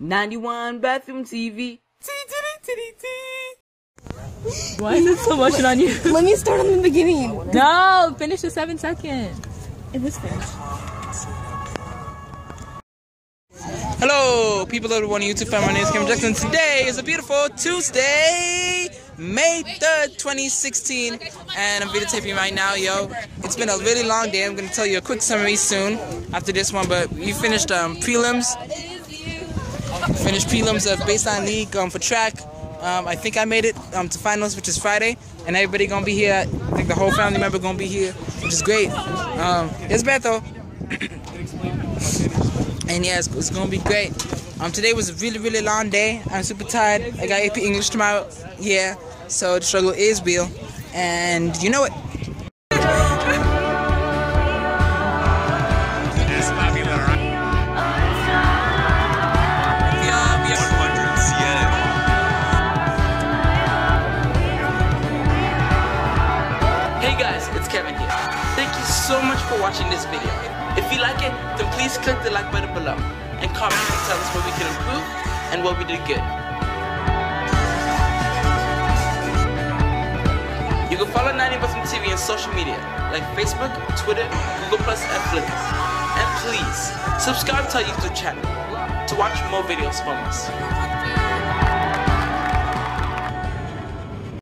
91 bathroom TV. Why is it so much on you? Let me start on the beginning. No, finish the seven second. It was finished. Hello, people of the One YouTube family. My name is Kevin Jackson. Today is a beautiful Tuesday, May 3rd, 2016, and I'm videotaping right now, yo. It's been a really long day. I'm going to tell you a quick summary soon after this one, but we finished um, prelims. Finished prelims of Baseline League um, for track. Um, I think I made it um, to finals, which is Friday, and everybody gonna be here. I think the whole family member gonna be here, which is great. Um, it's Beto. And yeah, it's, it's gonna be great. Um, today was a really, really long day. I'm super tired. I got AP English tomorrow. Yeah, so the struggle is real, and you know it. Kevin here. Thank you so much for watching this video. If you like it, then please click the like button below and comment and tell us what we can improve and what we did good. You can follow 90 Buzzing TV on social media like Facebook, Twitter, Google Plus, and Flickr. And please, subscribe to our YouTube channel to watch more videos from us.